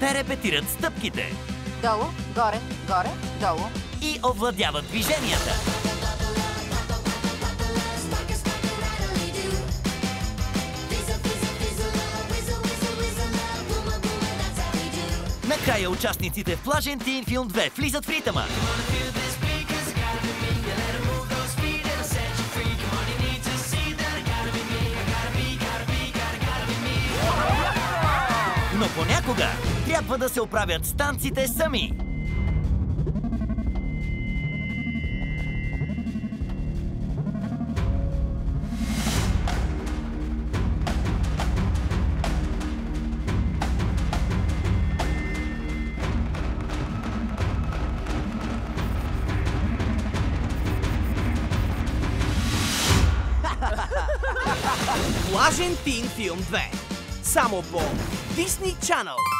Те репетират стъпките Долу, горе, горе, долу. и овладяват движенията. Накрая участниците в Плажен Тин филм 2 влизат в ритъма. Но понякога трябва да се оправят станците сами. Влажен Тин филм 2. Само по Disney Channel.